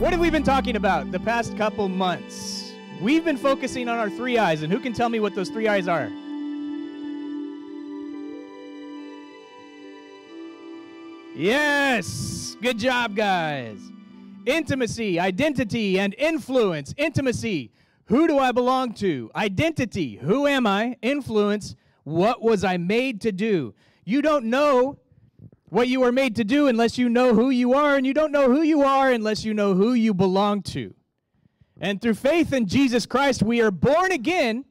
What have we been talking about the past couple months? We've been focusing on our three eyes, and who can tell me what those three eyes are? Yes! Good job, guys. Intimacy, identity, and influence. Intimacy. Who do I belong to? Identity. Who am I? Influence. What was I made to do? You don't know what you are made to do unless you know who you are, and you don't know who you are unless you know who you belong to. And through faith in Jesus Christ, we are born again.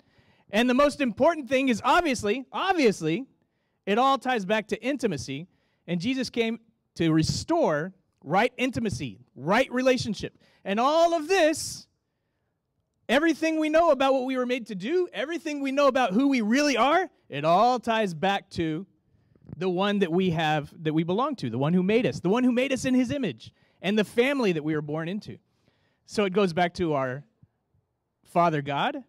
And the most important thing is obviously, obviously, it all ties back to intimacy. And Jesus came to restore right intimacy, right relationship. And all of this, everything we know about what we were made to do, everything we know about who we really are, it all ties back to the one that we have, that we belong to, the one who made us, the one who made us in his image, and the family that we were born into. So it goes back to our Father God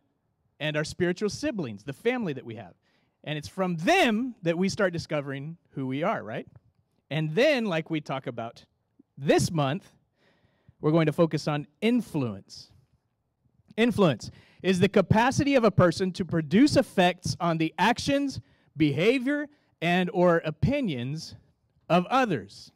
and our spiritual siblings, the family that we have. And it's from them that we start discovering who we are, right? And then, like we talk about this month, we're going to focus on influence. Influence is the capacity of a person to produce effects on the actions, behavior, and or opinions of others.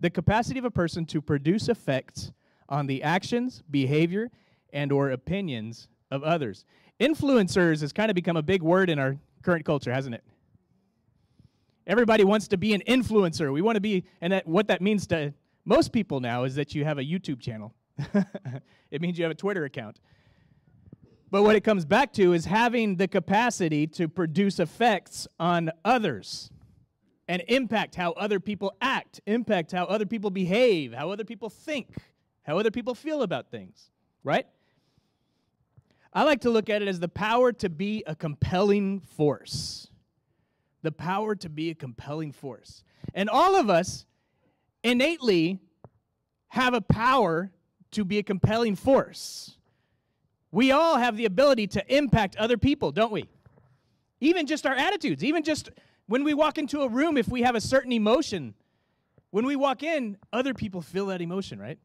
The capacity of a person to produce effects on the actions, behavior, and or opinions of others. Influencers has kind of become a big word in our current culture, hasn't it? Everybody wants to be an influencer. We want to be, and that, what that means to most people now is that you have a YouTube channel. it means you have a Twitter account. But what it comes back to is having the capacity to produce effects on others and impact how other people act, impact how other people behave, how other people think, how other people feel about things, right? I like to look at it as the power to be a compelling force. The power to be a compelling force. And all of us innately have a power to be a compelling force. We all have the ability to impact other people, don't we? Even just our attitudes, even just when we walk into a room, if we have a certain emotion, when we walk in, other people feel that emotion, right?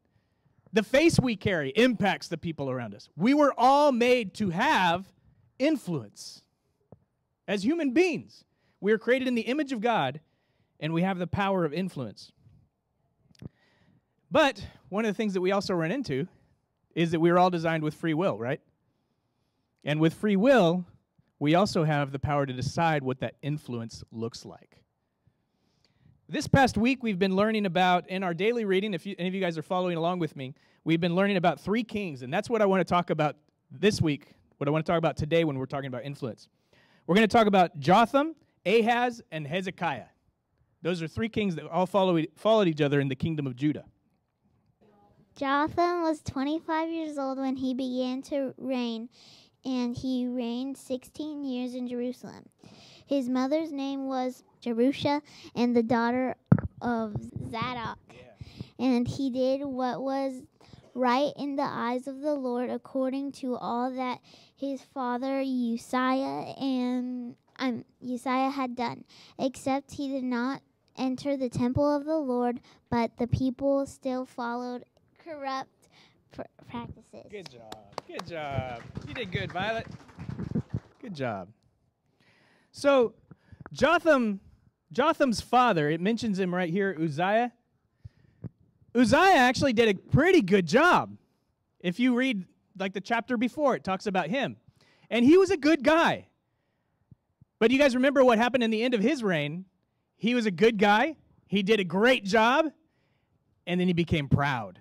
The face we carry impacts the people around us. We were all made to have influence as human beings. We are created in the image of God, and we have the power of influence. But one of the things that we also run into is that we are all designed with free will, right? And with free will, we also have the power to decide what that influence looks like. This past week, we've been learning about, in our daily reading, if you, any of you guys are following along with me, we've been learning about three kings, and that's what I want to talk about this week, what I want to talk about today when we're talking about influence. We're going to talk about Jotham, Ahaz, and Hezekiah. Those are three kings that all followed, followed each other in the kingdom of Judah. Jotham was 25 years old when he began to reign, and he reigned 16 years in Jerusalem. His mother's name was Jerusha, and the daughter of Zadok. Yeah. And he did what was right in the eyes of the Lord, according to all that his father Uzziah and um, Uzziah had done, except he did not enter the temple of the Lord, but the people still followed corrupt pr- practices. Good job. Good job. You did good, Violet. Good job. So, Jotham, Jotham's father, it mentions him right here, Uzziah. Uzziah actually did a pretty good job. If you read like the chapter before, it talks about him. And he was a good guy. But you guys remember what happened in the end of his reign? He was a good guy, he did a great job, and then he became proud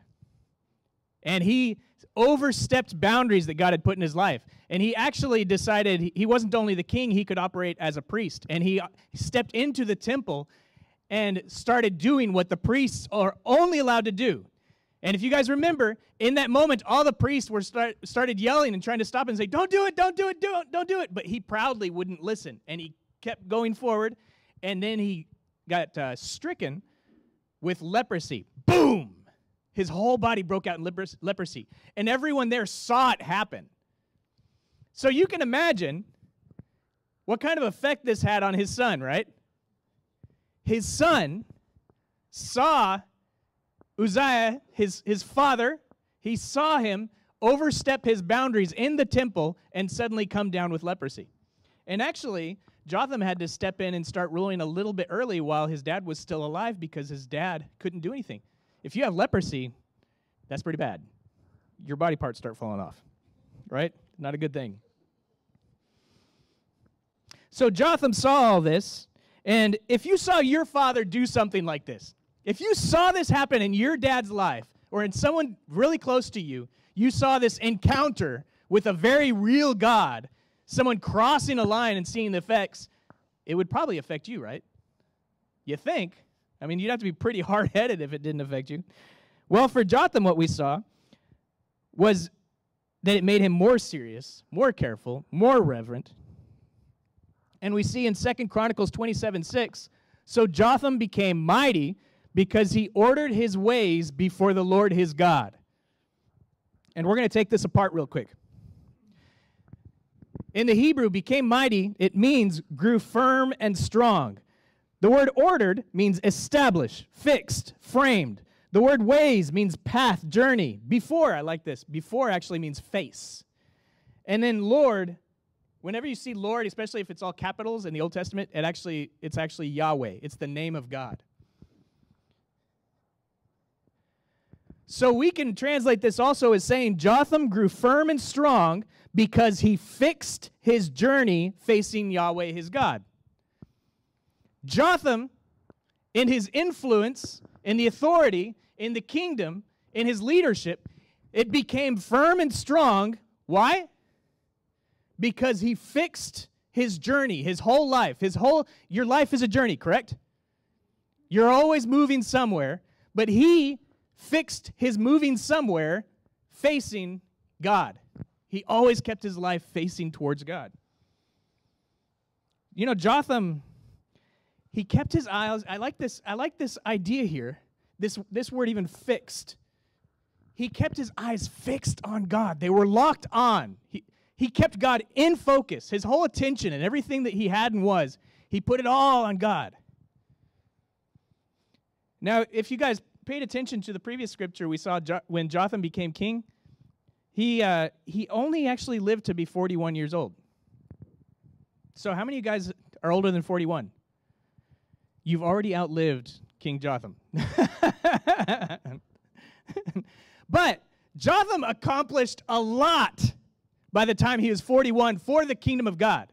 and he overstepped boundaries that God had put in his life. And he actually decided he wasn't only the king, he could operate as a priest. And he stepped into the temple and started doing what the priests are only allowed to do. And if you guys remember, in that moment, all the priests were start, started yelling and trying to stop and say, "Don't do it! Don't do it! Don't don't do it!" But he proudly wouldn't listen, and he kept going forward. And then he got uh, stricken with leprosy. Boom! His whole body broke out in leprosy, and everyone there saw it happen. So you can imagine what kind of effect this had on his son, right? His son saw Uzziah, his, his father, he saw him overstep his boundaries in the temple and suddenly come down with leprosy. And actually, Jotham had to step in and start ruling a little bit early while his dad was still alive because his dad couldn't do anything. If you have leprosy, that's pretty bad. Your body parts start falling off, right? Not a good thing. So Jotham saw all this, and if you saw your father do something like this, if you saw this happen in your dad's life or in someone really close to you, you saw this encounter with a very real God, someone crossing a line and seeing the effects, it would probably affect you, right? You think. I mean, you'd have to be pretty hard headed if it didn't affect you. Well, for Jotham, what we saw was that it made him more serious, more careful, more reverent. And we see in Second Chronicles 27 6, so Jotham became mighty because he ordered his ways before the Lord his God. And we're going to take this apart real quick. In the Hebrew, became mighty, it means grew firm and strong. The word ordered means established, fixed, framed. The word ways means path, journey. Before, I like this. Before actually means face. And then Lord, whenever you see Lord, especially if it's all capitals in the Old Testament, it actually it's actually Yahweh. It's the name of God. So we can translate this also as saying Jotham grew firm and strong because he fixed his journey facing Yahweh his God. Jotham, in his influence, in the authority, in the kingdom, in his leadership, it became firm and strong. Why? Because he fixed his journey, his whole life. His whole your life is a journey, correct? You're always moving somewhere, but he fixed his moving somewhere facing God. He always kept his life facing towards God. You know, Jotham, he kept his eyes. I like this, I like this idea here. This, this word even fixed. He kept his eyes fixed on God. They were locked on. He, he kept God in focus. His whole attention and everything that he had and was, he put it all on God. Now, if you guys paid attention to the previous scripture we saw when Jotham became king, he, uh, he only actually lived to be 41 years old. So, how many of you guys are older than 41? You've already outlived King Jotham. but Jotham accomplished a lot by the time he was 41 for the kingdom of God.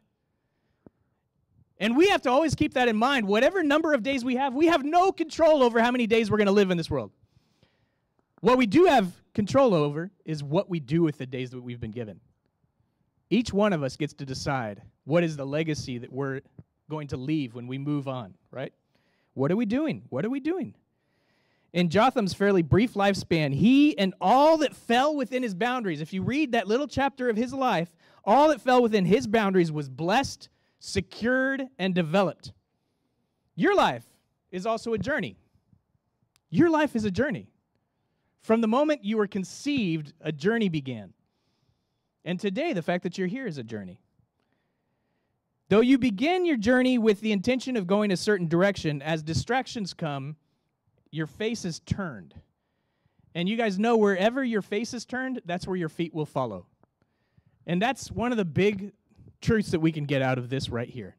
And we have to always keep that in mind. Whatever number of days we have, we have no control over how many days we're going to live in this world. What we do have control over is what we do with the days that we've been given. Each one of us gets to decide what is the legacy that we're going to leave when we move on, right? What are we doing? What are we doing? In Jotham's fairly brief lifespan, he and all that fell within his boundaries, if you read that little chapter of his life, all that fell within his boundaries was blessed secured, and developed. Your life is also a journey. Your life is a journey. From the moment you were conceived, a journey began. And today, the fact that you're here is a journey. Though you begin your journey with the intention of going a certain direction, as distractions come, your face is turned. And you guys know wherever your face is turned, that's where your feet will follow. And that's one of the big truths that we can get out of this right here.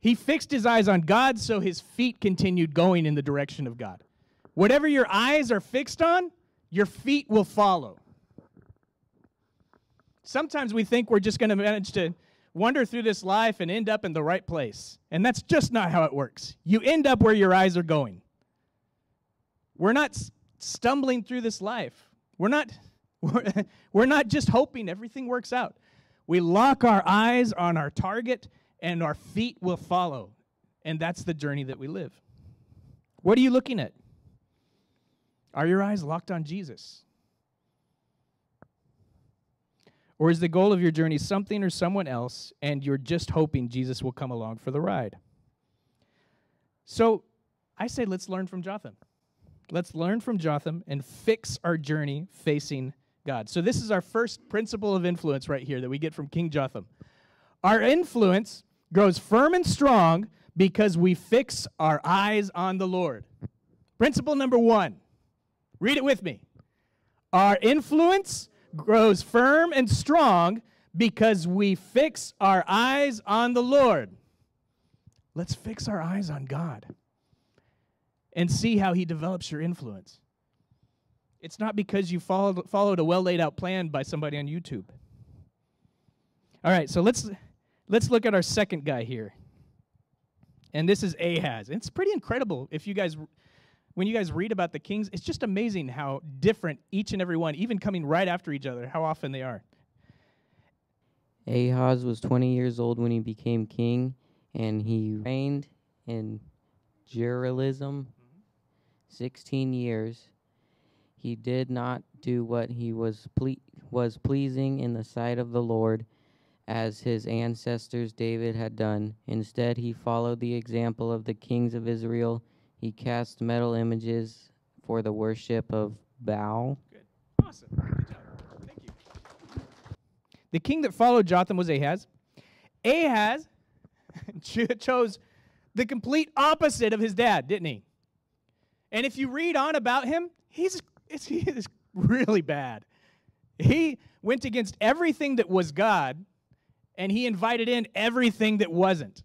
He fixed his eyes on God, so his feet continued going in the direction of God. Whatever your eyes are fixed on, your feet will follow. Sometimes we think we're just going to manage to wander through this life and end up in the right place. And that's just not how it works. You end up where your eyes are going. We're not stumbling through this life. We're not, we're, we're not just hoping everything works out. We lock our eyes on our target, and our feet will follow. And that's the journey that we live. What are you looking at? Are your eyes locked on Jesus? Or is the goal of your journey something or someone else, and you're just hoping Jesus will come along for the ride? So I say let's learn from Jotham. Let's learn from Jotham and fix our journey facing God. So, this is our first principle of influence right here that we get from King Jotham. Our influence grows firm and strong because we fix our eyes on the Lord. Principle number one Read it with me. Our influence grows firm and strong because we fix our eyes on the Lord. Let's fix our eyes on God and see how He develops your influence. It's not because you followed, followed a well laid out plan by somebody on YouTube. All right, so let's let's look at our second guy here. And this is Ahaz. It's pretty incredible if you guys when you guys read about the kings, it's just amazing how different each and every one, even coming right after each other, how often they are. Ahaz was 20 years old when he became king, and he reigned in Jerusalem 16 years. He did not do what he was ple- was pleasing in the sight of the Lord, as his ancestors David had done. Instead, he followed the example of the kings of Israel. He cast metal images for the worship of Baal. Good. Awesome. Good job. Thank you. The king that followed Jotham was Ahaz. Ahaz chose the complete opposite of his dad, didn't he? And if you read on about him, he's it's, he is really bad. He went against everything that was God and he invited in everything that wasn't.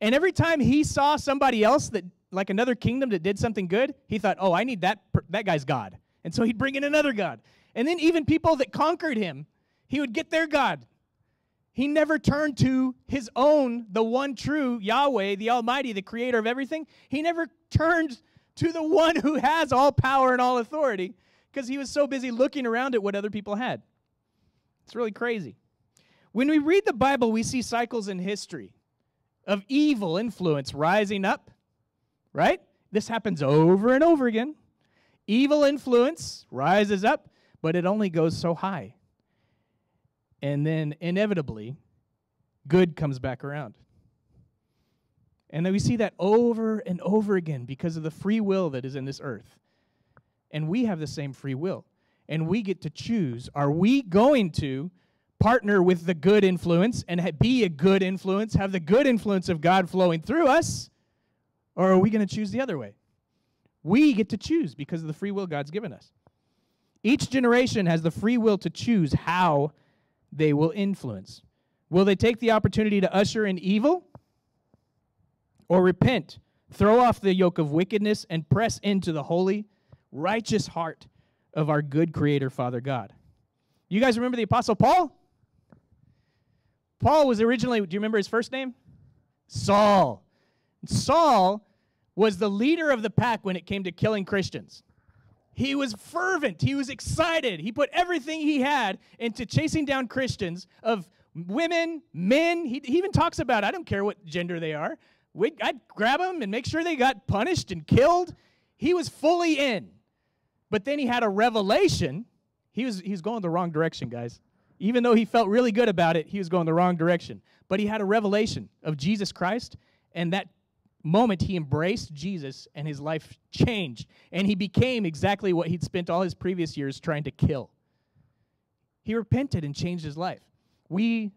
And every time he saw somebody else that like another kingdom that did something good, he thought, "Oh, I need that that guy's god." And so he'd bring in another god. And then even people that conquered him, he would get their god. He never turned to his own, the one true Yahweh, the Almighty, the creator of everything. He never turned to the one who has all power and all authority because he was so busy looking around at what other people had. It's really crazy. When we read the Bible, we see cycles in history of evil influence rising up, right? This happens over and over again. Evil influence rises up, but it only goes so high. And then inevitably, good comes back around. And then we see that over and over again because of the free will that is in this earth. And we have the same free will. And we get to choose are we going to partner with the good influence and be a good influence, have the good influence of God flowing through us, or are we going to choose the other way? We get to choose because of the free will God's given us. Each generation has the free will to choose how they will influence. Will they take the opportunity to usher in evil? Or repent, throw off the yoke of wickedness, and press into the holy, righteous heart of our good Creator, Father God? You guys remember the Apostle Paul? Paul was originally, do you remember his first name? Saul. Saul was the leader of the pack when it came to killing Christians. He was fervent. He was excited. He put everything he had into chasing down Christians of women, men. He, he even talks about, I don't care what gender they are. We, I'd grab them and make sure they got punished and killed. He was fully in. But then he had a revelation. He was, he was going the wrong direction, guys. Even though he felt really good about it, he was going the wrong direction. But he had a revelation of Jesus Christ, and that moment he embraced Jesus and his life changed. And he became exactly what he'd spent all his previous years trying to kill. He repented and changed his life. We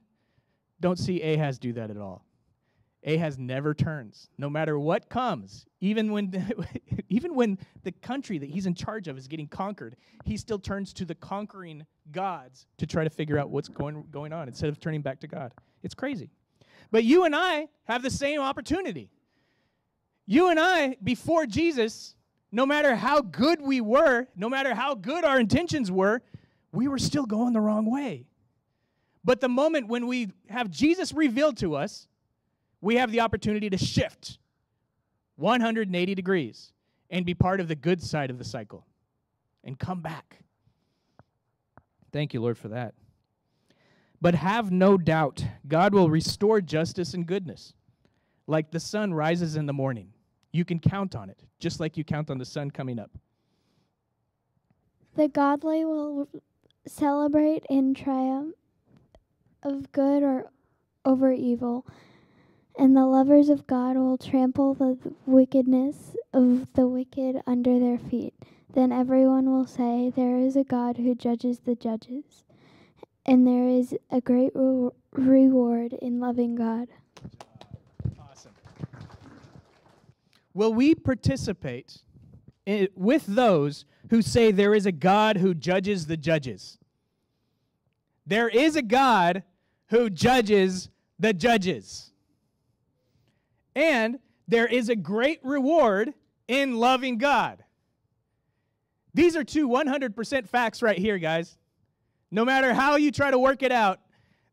don't see Ahaz do that at all. Ahaz never turns, no matter what comes. Even when, even when the country that he's in charge of is getting conquered, he still turns to the conquering gods to try to figure out what's going, going on instead of turning back to God. It's crazy. But you and I have the same opportunity. You and I, before Jesus, no matter how good we were, no matter how good our intentions were, we were still going the wrong way. But the moment when we have Jesus revealed to us, we have the opportunity to shift 180 degrees and be part of the good side of the cycle and come back. Thank you, Lord, for that. But have no doubt, God will restore justice and goodness. Like the sun rises in the morning, you can count on it, just like you count on the sun coming up. The godly will celebrate in triumph of good or over evil, and the lovers of God will trample the wickedness of the wicked under their feet. Then everyone will say, There is a God who judges the judges, and there is a great re- reward in loving God. Awesome. Will we participate i with those who say there is a God who judges the judges. There is a God who judges the judges. And there is a great reward in loving God. These are two 100% facts right here, guys. No matter how you try to work it out,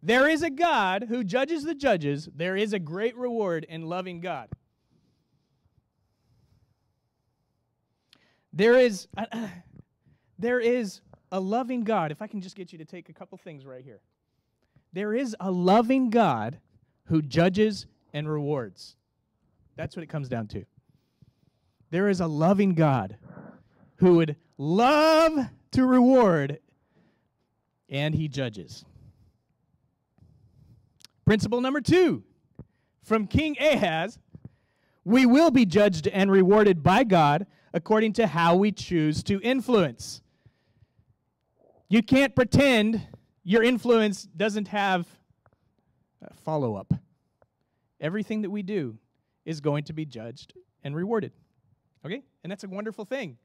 there is a God who judges the judges. There is a great reward in loving God. There is, uh, there is a loving God. If I can just get you to take a couple things right here. There is a loving God who judges and rewards. That's what it comes down to. There is a loving God who would love to reward and he judges. Principle number two from King Ahaz we will be judged and rewarded by God according to how we choose to influence. You can't pretend your influence doesn't have follow up. Everything that we do is going to be judged and rewarded. Okay? And that's a wonderful thing.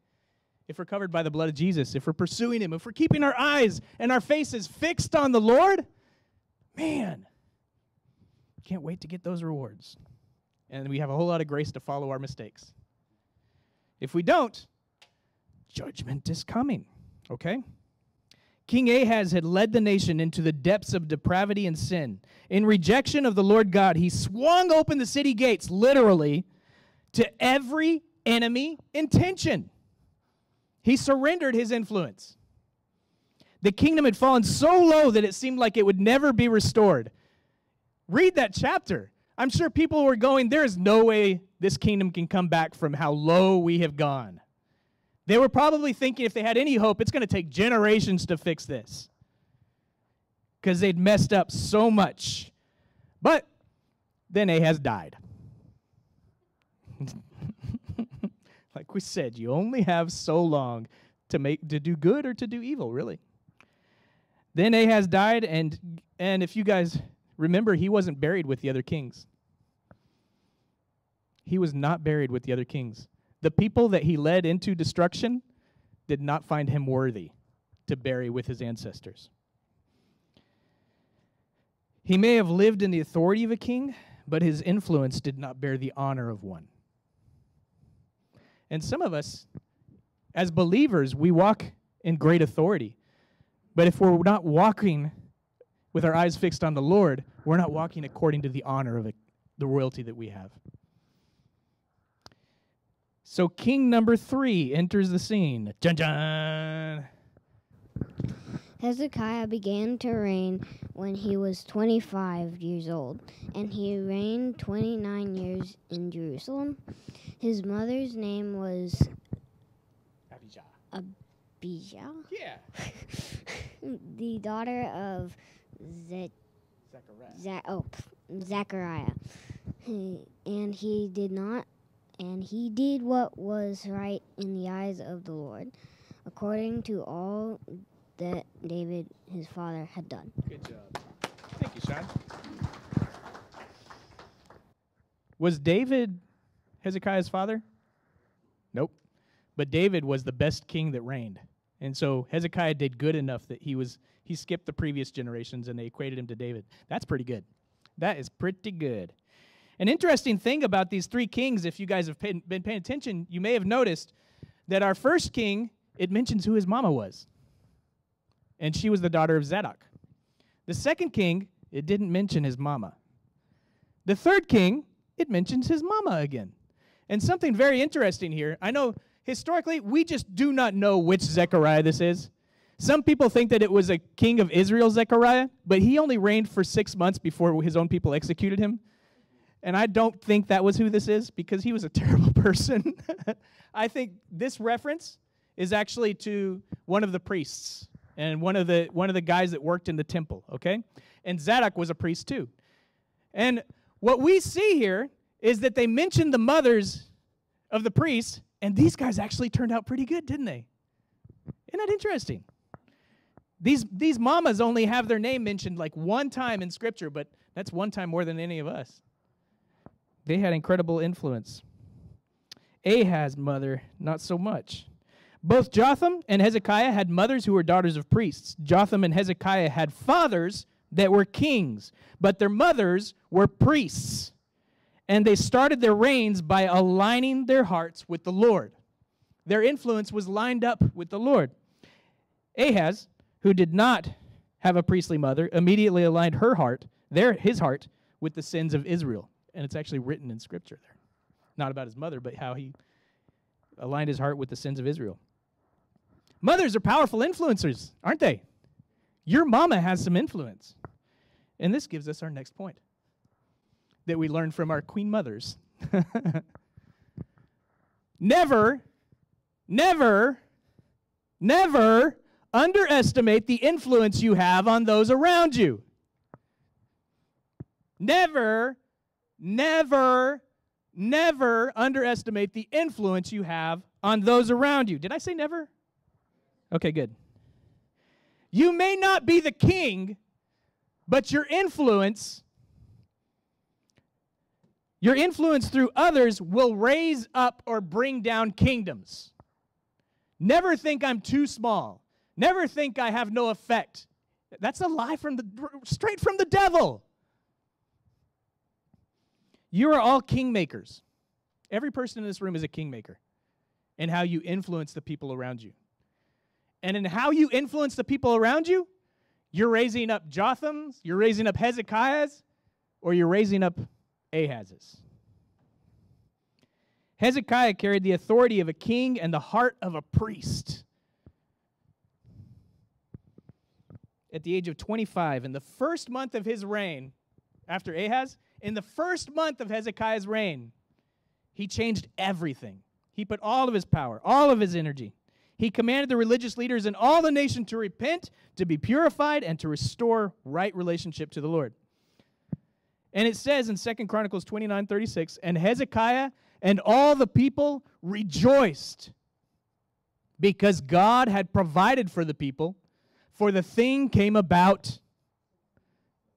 If we're covered by the blood of Jesus, if we're pursuing Him, if we're keeping our eyes and our faces fixed on the Lord, man, can't wait to get those rewards. And we have a whole lot of grace to follow our mistakes. If we don't, judgment is coming. Okay? King Ahaz had led the nation into the depths of depravity and sin. In rejection of the Lord God, he swung open the city gates, literally, to every enemy intention. He surrendered his influence. The kingdom had fallen so low that it seemed like it would never be restored. Read that chapter. I'm sure people were going, there is no way this kingdom can come back from how low we have gone. They were probably thinking if they had any hope, it's going to take generations to fix this because they'd messed up so much. But then Ahaz died. like we said, you only have so long to make to do good or to do evil, really. Then Ahaz died, and and if you guys remember, he wasn't buried with the other kings. He was not buried with the other kings. The people that he led into destruction did not find him worthy to bury with his ancestors. He may have lived in the authority of a king, but his influence did not bear the honor of one. And some of us, as believers, we walk in great authority. But if we're not walking with our eyes fixed on the Lord, we're not walking according to the honor of it, the royalty that we have. So king number three enters the scene. Dun dun. Hezekiah began to reign when he was 25 years old, and he reigned 29 years in Jerusalem. His mother's name was Abijah. Abijah, Yeah. the daughter of Ze- Zechariah. Za- oh, pff, Zechariah. And he did not, and he did what was right in the eyes of the Lord, according to all that David his father had done. Good job. Thank you, Sean. Was David Hezekiah's father? Nope. But David was the best king that reigned. And so Hezekiah did good enough that he was he skipped the previous generations and they equated him to David. That's pretty good. That is pretty good. An interesting thing about these three kings, if you guys have been paying attention, you may have noticed that our first king, it mentions who his mama was. And she was the daughter of Zadok. The second king, it didn't mention his mama. The third king, it mentions his mama again. And something very interesting here. I know historically we just do not know which Zechariah this is. Some people think that it was a king of Israel, Zechariah, but he only reigned for six months before his own people executed him. And I don't think that was who this is because he was a terrible person. I think this reference is actually to one of the priests and one of the one of the guys that worked in the temple, okay? And Zadok was a priest too. And what we see here is that they mentioned the mothers of the priests, and these guys actually turned out pretty good, didn't they? Isn't that interesting? These these mamas only have their name mentioned like one time in scripture, but that's one time more than any of us. They had incredible influence. Ahaz's mother, not so much. Both Jotham and Hezekiah had mothers who were daughters of priests. Jotham and Hezekiah had fathers that were kings, but their mothers were priests. And they started their reigns by aligning their hearts with the Lord. Their influence was lined up with the Lord. Ahaz, who did not have a priestly mother, immediately aligned her heart, their his heart, with the sins of Israel. And it's actually written in scripture there. Not about his mother, but how he aligned his heart with the sins of Israel. Mothers are powerful influencers, aren't they? Your mama has some influence. And this gives us our next point that we learn from our queen mothers. never, never, never underestimate the influence you have on those around you. Never, never, never underestimate the influence you have on those around you. Did I say never? Okay, good. You may not be the king, but your influence, your influence through others will raise up or bring down kingdoms. Never think I'm too small. Never think I have no effect. That's a lie from the straight from the devil. You are all kingmakers. Every person in this room is a kingmaker in how you influence the people around you. And in how you influence the people around you, you're raising up Jothams, you're raising up Hezekiahs, or you're raising up Ahaz's. Hezekiah carried the authority of a king and the heart of a priest. At the age of 25, in the first month of his reign, after Ahaz, in the first month of Hezekiah's reign, he changed everything. He put all of his power, all of his energy, he commanded the religious leaders in all the nation to repent, to be purified, and to restore right relationship to the Lord. And it says in Second Chronicles 29 36, and Hezekiah and all the people rejoiced because God had provided for the people, for the thing came about.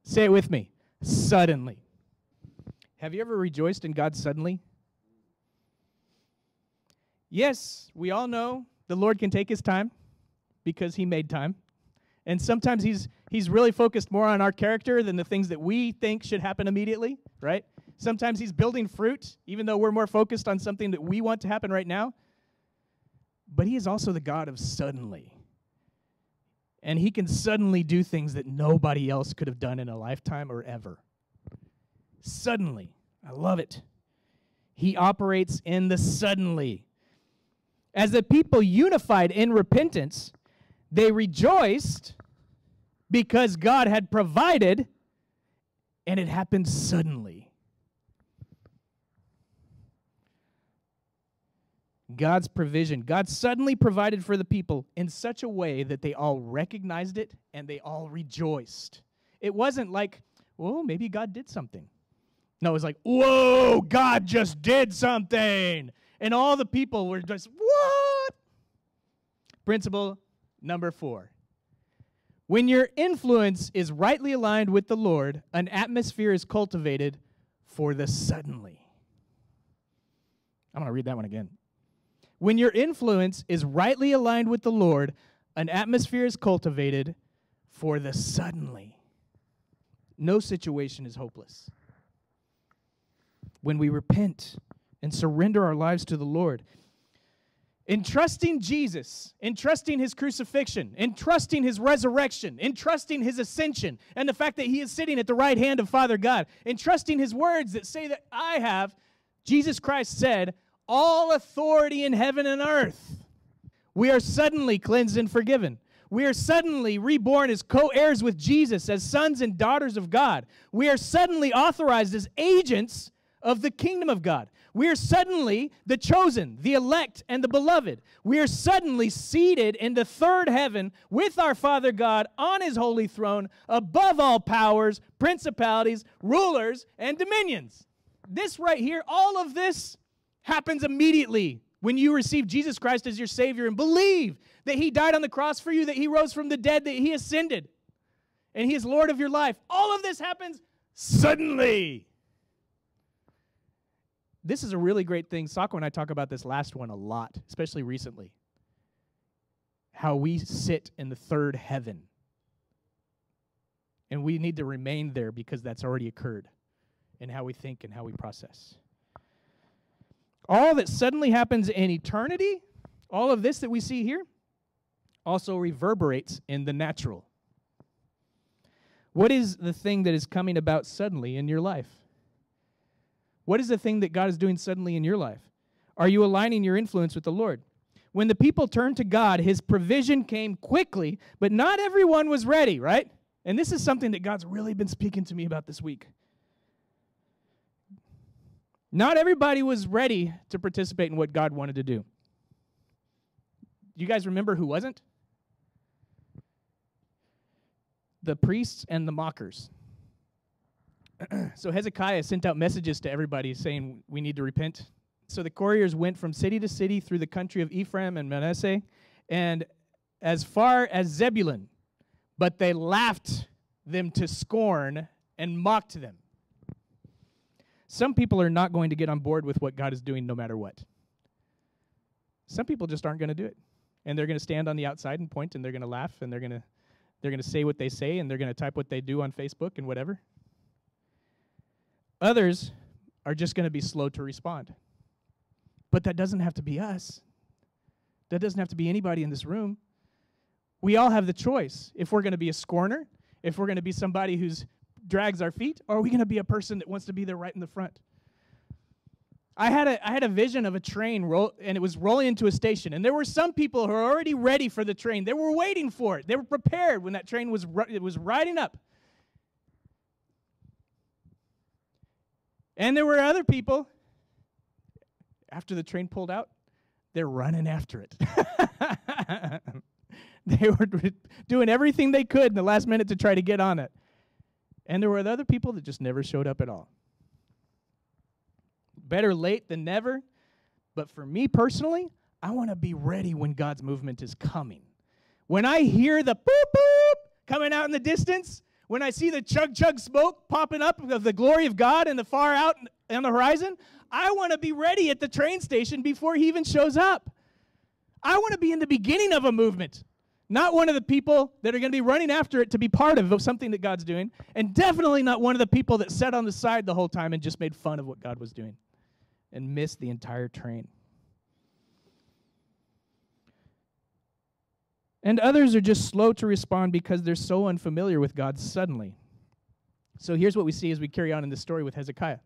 Say it with me suddenly. Have you ever rejoiced in God suddenly? Yes, we all know the Lord can take his time because he made time. And sometimes he's he's really focused more on our character than the things that we think should happen immediately, right? Sometimes he's building fruit even though we're more focused on something that we want to happen right now. But he is also the God of suddenly. And he can suddenly do things that nobody else could have done in a lifetime or ever. Suddenly. I love it. He operates in the suddenly. As the people unified in repentance, they rejoiced because God had provided, and it happened suddenly. God's provision. God suddenly provided for the people in such a way that they all recognized it and they all rejoiced. It wasn't like, well, maybe God did something. No, it was like, whoa, God just did something. And all the people were just, what? Principle number four. When your influence is rightly aligned with the Lord, an atmosphere is cultivated for the suddenly. I'm going to read that one again. When your influence is rightly aligned with the Lord, an atmosphere is cultivated for the suddenly. No situation is hopeless. When we repent and surrender our lives to the Lord. entrusting Jesus, entrusting his crucifixion, entrusting his resurrection, entrusting his ascension, and the fact that he is sitting at the right hand of Father God, entrusting his words that say that I have, Jesus Christ said, all authority in heaven and earth. We are suddenly cleansed and forgiven. We are suddenly reborn as co heirs with Jesus, as sons and daughters of God. We are suddenly authorized as agents of the kingdom of God. We are suddenly the chosen, the elect, and the beloved. We are suddenly seated in the third heaven with our Father God on his holy throne, above all powers, principalities, rulers, and dominions. This right here, all of this happens immediately when you receive Jesus Christ as your Savior and believe that He died on the cross for you, that He rose from the dead, that He ascended, and He is Lord of your life. All of this happens suddenly this is a really great thing. Sako and I talk about this last one a lot, especially recently. how we sit in the third heaven. And we need to remain there because that's already occurred in how we think and how we process. All that suddenly happens in eternity, all of this that we see here, also reverberates in the natural. What is the thing that is coming about suddenly in your life? What is the thing that God is doing suddenly in your life? Are you aligning your influence with the Lord? When the people turned to God, his provision came quickly, but not everyone was ready, right? And this is something that God's really been speaking to me about this week. Not everybody was ready to participate in what God wanted to do. You guys remember who wasn't? The priests and the mockers. so Hezekiah sent out messages to everybody saying, We need to repent. So the couriers went from city to city through the country of Ephraim and Manasseh and as far as Zebulun, but they laughed them to scorn and mocked them. Some people are not going to get on board with what God is doing no matter what. Some people just aren't going to do it. And they're going to stand on the outside and point and they're going to laugh and they're going to they're going to say what they say and they're going to type what they do on Facebook and whatever. Others are just going to be slow to respond. But that doesn't have to be us. That doesn't have to be anybody in this room. We all have the choice. If we're going to be a scorner, if we're going to be somebody who's drags our feet, or are we going to be a person that wants to be there right in the front? I had a I had a vision of a train roll, and it was rolling into a station, and there were some people who were already ready for the train. They were waiting for it. They were prepared when that train was it was riding up. And there were other people. After the train pulled out, they're running after it. they were doing everything they could in the last minute to try to get on it. And there were other people that just never showed up at all. Better late than never. But for me personally, I want to be ready when God's movement is coming. When I hear the boop boop coming out in the distance, when I see the chug chug smoke popping up of the glory of God in the far out on the horizon, I want to be ready at the train station before he even shows up. I want to be in the beginning of a movement. Not one of the people that are going to be running after it to be part of something that God's doing, and definitely not one of the people that sat on the side the whole time and just made fun of what God was doing and missed the entire train. And others are just slow to respond because they're so unfamiliar with God suddenly. So here's what we see as we carry on in this story with Hezekiah.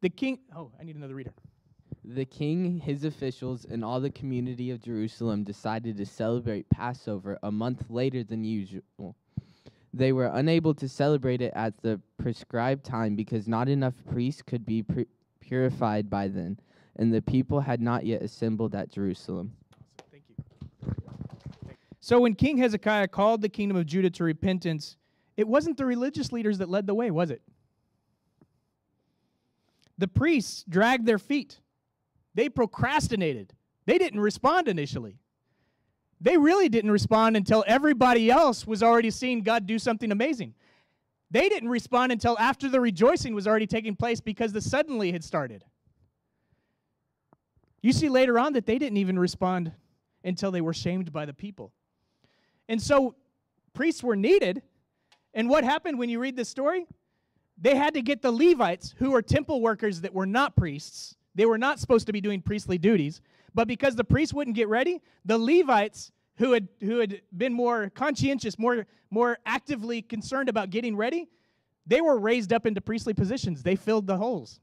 The king, oh, I need another reader. The king, his officials, and all the community of Jerusalem decided to celebrate Passover a month later than usual. They were unable to celebrate it at the prescribed time because not enough priests could be pre- purified by then, and the people had not yet assembled at Jerusalem. Thank you. So when King Hezekiah called the kingdom of Judah to repentance, it wasn't the religious leaders that led the way, was it? The priests dragged their feet. They procrastinated. They didn't respond initially. They really didn't respond until everybody else was already seeing God do something amazing. They didn't respond until after the rejoicing was already taking place because the suddenly had started. You see later on that they didn't even respond until they were shamed by the people. And so priests were needed. And what happened when you read this story? They had to get the Levites, who were temple workers that were not priests, they were not supposed to be doing priestly duties, but because the priests wouldn't get ready, the Levites who had who had been more conscientious, more more actively concerned about getting ready, they were raised up into priestly positions. They filled the holes.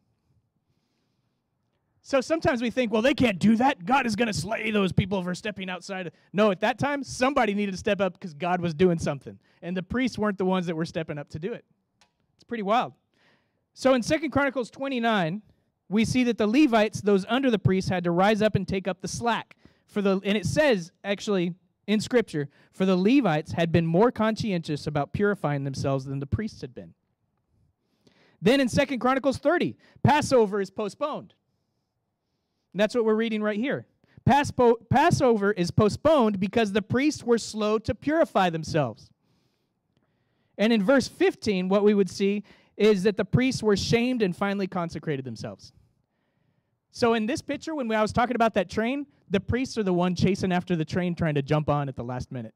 So sometimes we think, well, they can't do that. God is going to slay those people for stepping outside. No, at that time, somebody needed to step up because God was doing something. And the priests weren't the ones that were stepping up to do it. It's pretty wild. So in Second Chronicles 29, we see that the Levites, those under the priests, had to rise up and take up the slack. For the and it says actually in scripture, for the Levites had been more conscientious about purifying themselves than the priests had been. Then in Second Chronicles 30, Passover is postponed. And that's what we're reading right here. Passover is postponed because the priests were slow to purify themselves. And in verse 15, what we would see is that the priests were shamed and finally consecrated themselves. So in this picture, when I was talking about that train, the priests are the one chasing after the train trying to jump on at the last minute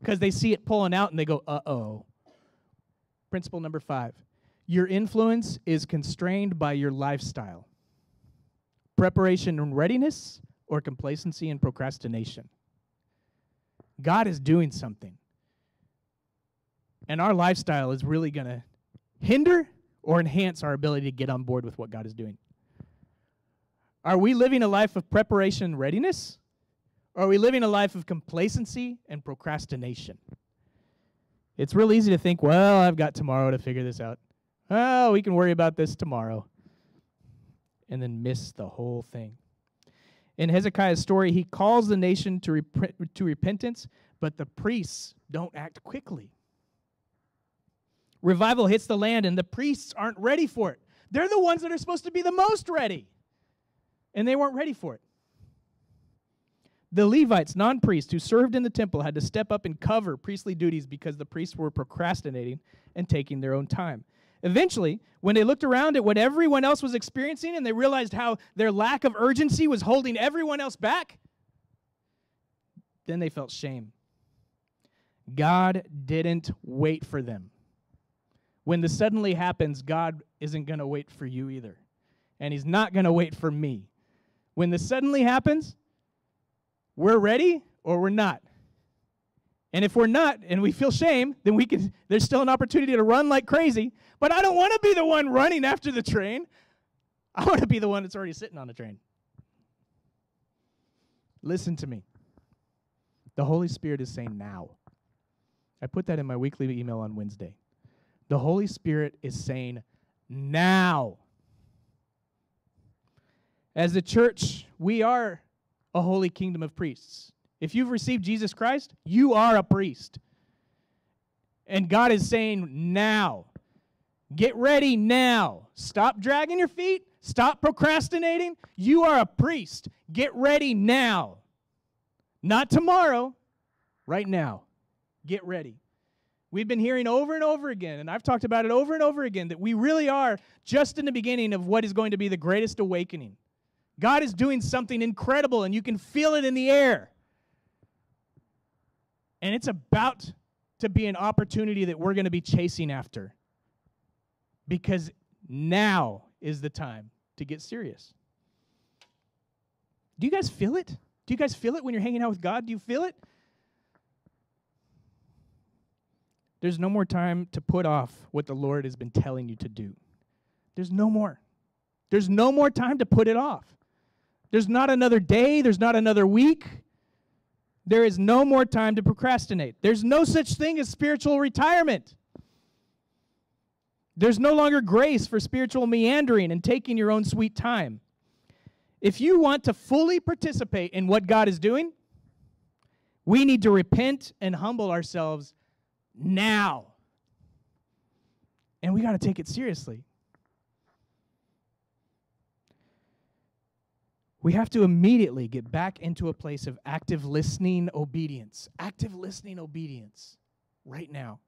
because they see it pulling out and they go, uh oh. Principle number five your influence is constrained by your lifestyle, preparation and readiness, or complacency and procrastination. God is doing something. And our lifestyle is really going to hinder or enhance our ability to get on board with what God is doing. Are we living a life of preparation and readiness? Or are we living a life of complacency and procrastination? It's real easy to think, well, I've got tomorrow to figure this out. Oh, we can worry about this tomorrow. And then miss the whole thing. In Hezekiah's story, he calls the nation to, rep- to repentance, but the priests don't act quickly. Revival hits the land, and the priests aren't ready for it. They're the ones that are supposed to be the most ready, and they weren't ready for it. The Levites, non priests who served in the temple, had to step up and cover priestly duties because the priests were procrastinating and taking their own time. Eventually, when they looked around at what everyone else was experiencing and they realized how their lack of urgency was holding everyone else back, then they felt shame. God didn't wait for them. When the suddenly happens, God isn't going to wait for you either. And He's not going to wait for me. When the suddenly happens, we're ready or we're not. And if we're not and we feel shame, then we can there's still an opportunity to run like crazy. But I don't want to be the one running after the train. I want to be the one that's already sitting on the train. Listen to me. The Holy Spirit is saying now. I put that in my weekly email on Wednesday. The Holy Spirit is saying now. As a church, we are a holy kingdom of priests. If you've received Jesus Christ, you are a priest. And God is saying now. Get ready now. Stop dragging your feet. Stop procrastinating. You are a priest. Get ready now. Not tomorrow, right now. Get ready. We've been hearing over and over again, and I've talked about it over and over again, that we really are just in the beginning of what is going to be the greatest awakening. God is doing something incredible, and you can feel it in the air. And it's about to be an opportunity that we're going to be chasing after. Because now is the time to get serious. Do you guys feel it? Do you guys feel it when you're hanging out with God? Do you feel it? There's no more time to put off what the Lord has been telling you to do. There's no more. There's no more time to put it off. There's not another day, there's not another week. There is no more time to procrastinate. There's no such thing as spiritual retirement. There's no longer grace for spiritual meandering and taking your own sweet time. If you want to fully participate in what God is doing, we need to repent and humble ourselves now. And we got to take it seriously. We have to immediately get back into a place of active listening obedience. Active listening obedience right now.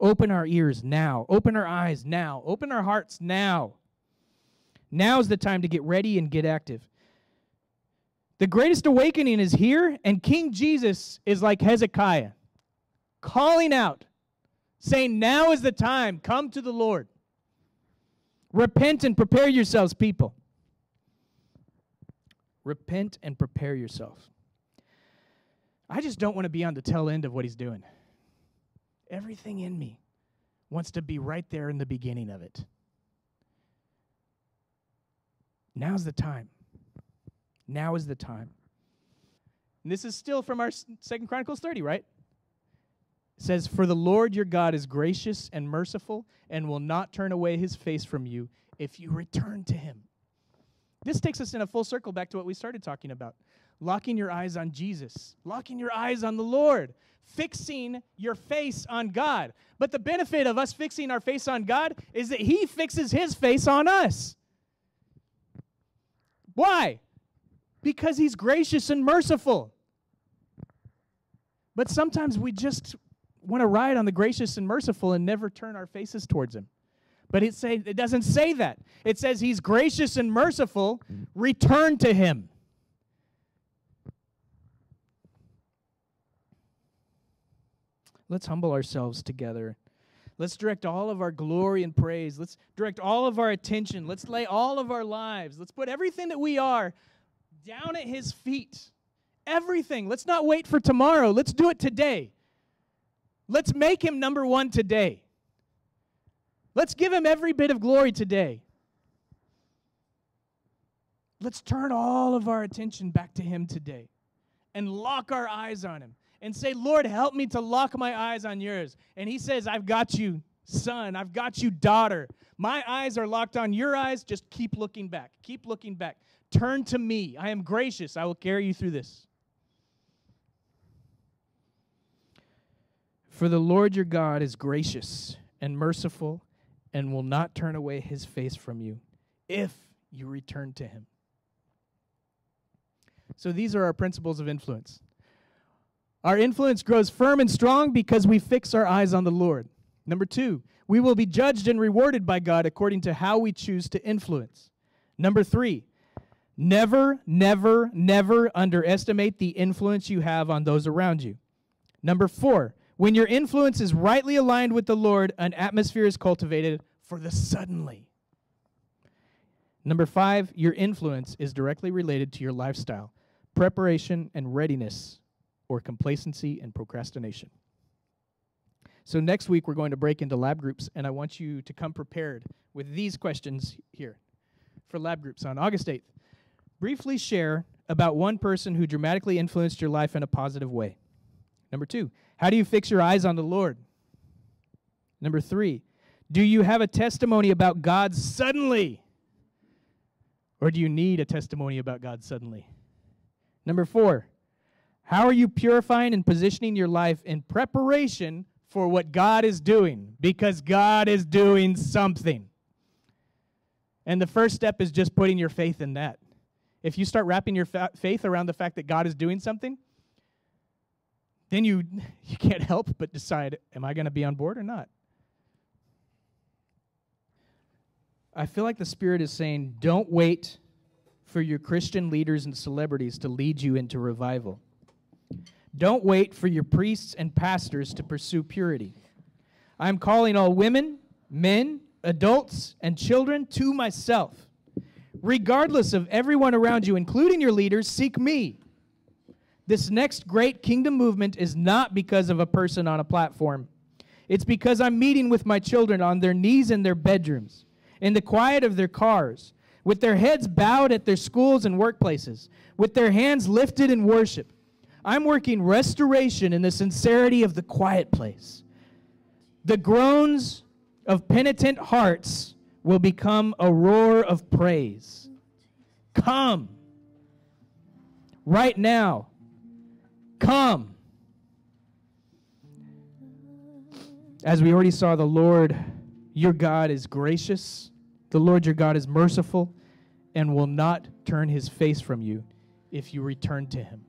Open our ears now. Open our eyes now. Open our hearts now. Now is the time to get ready and get active. The greatest awakening is here, and King Jesus is like Hezekiah, calling out, saying, Now is the time. Come to the Lord. Repent and prepare yourselves, people. Repent and prepare yourself. I just don't want to be on the tail end of what he's doing. Everything in me wants to be right there in the beginning of it. Now's the time. Now is the time. And this is still from our Second Chronicles 30, right? It says, For the Lord your God is gracious and merciful and will not turn away his face from you if you return to him. This takes us in a full circle back to what we started talking about locking your eyes on Jesus, locking your eyes on the Lord, fixing your face on God. But the benefit of us fixing our face on God is that He fixes His face on us. Why? Because He's gracious and merciful. But sometimes we just want to ride on the gracious and merciful and never turn our faces towards Him. But it, say, it doesn't say that. It says he's gracious and merciful. Return to him. Let's humble ourselves together. Let's direct all of our glory and praise. Let's direct all of our attention. Let's lay all of our lives. Let's put everything that we are down at his feet. Everything. Let's not wait for tomorrow. Let's do it today. Let's make him number one today. Let's give Him every bit of glory today. Let's turn all of our attention back to Him today and lock our eyes on Him and say, Lord, help me to lock my eyes on yours. And He says, I've got you, son. I've got you, daughter. My eyes are locked on your eyes. Just keep looking back. Keep looking back. Turn to me. I am gracious. I will carry you through this. For the Lord your God is gracious and merciful and will not turn away his face from you if you return to him. So these are our principles of influence. Our influence grows firm and strong because we fix our eyes on the Lord. Number two, we will be judged and rewarded by God according to how we choose to influence. Number three, never, never, never underestimate the influence you have on those around you. Number four, when your influence is rightly aligned with the Lord, an atmosphere is cultivated for the suddenly. Number five, your influence is directly related to your lifestyle, preparation and readiness, or complacency and procrastination. So, next week, we're going to break into lab groups, and I want you to come prepared with these questions here for lab groups on August 8th. Briefly share about one person who dramatically influenced your life in a positive way. Number two, how do you fix your eyes on the Lord? Number three, do you have a testimony about God suddenly? Or do you need a testimony about God suddenly? Number four, how are you purifying and positioning your life in preparation for what God is doing? Because God is doing something. And the first step is just putting your faith in that. If you start wrapping your fa- faith around the fact that God is doing something, then you you can't help but decide am I going to be on board or not? I feel like the spirit is saying don't wait for your Christian leaders and celebrities to lead you into revival. Don't wait for your priests and pastors to pursue purity. I'm calling all women, men, adults, and children to myself. Regardless of everyone around you, including your leaders, seek me. This next great kingdom movement is not because of a person on a platform. It's because I'm meeting with my children on their knees in their bedrooms, in the quiet of their cars, with their heads bowed at their schools and workplaces, with their hands lifted in worship. I'm working restoration in the sincerity of the quiet place. The groans of penitent hearts will become a roar of praise. Come. Right now. Come. As we already saw, the Lord your God is gracious, the Lord your God is merciful, and will not turn his face from you if you return to him.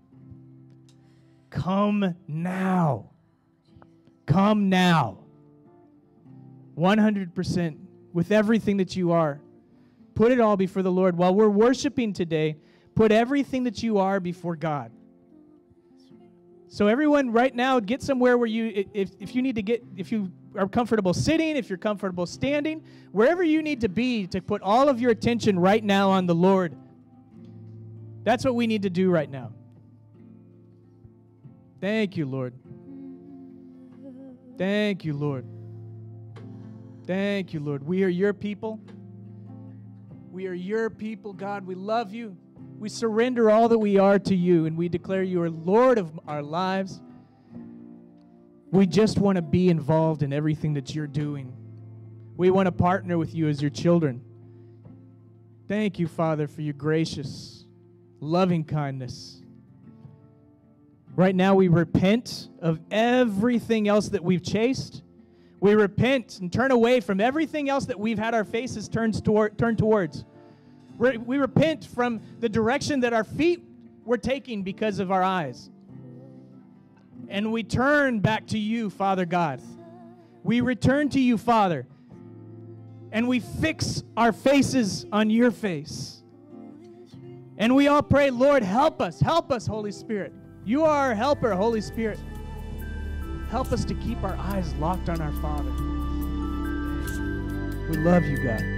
Come now. Come now. 100% with everything that you are. Put it all before the Lord. While we're worshiping today, put everything that you are before God. So everyone right now get somewhere where you if, if you need to get if you are comfortable sitting, if you're comfortable standing, wherever you need to be to put all of your attention right now on the Lord. That's what we need to do right now. Thank you, Lord. Thank you, Lord. Thank you, Lord. We are your people. We are your people, God. We love you. We surrender all that we are to you, and we declare you are Lord of our lives. We just want to be involved in everything that you're doing. We want to partner with you as your children. Thank you, Father, for your gracious, loving kindness. Right now, we repent of everything else that we've chased. We repent and turn away from everything else that we've had our faces turned, toward, turned towards. We repent from the direction that our feet were taking because of our eyes. And we turn back to you, Father God. We return to you, Father. And we fix our faces on your face. And we all pray, Lord, help us. Help us, Holy Spirit. You are our helper, Holy Spirit. Help us to keep our eyes locked on our Father. We love you, God.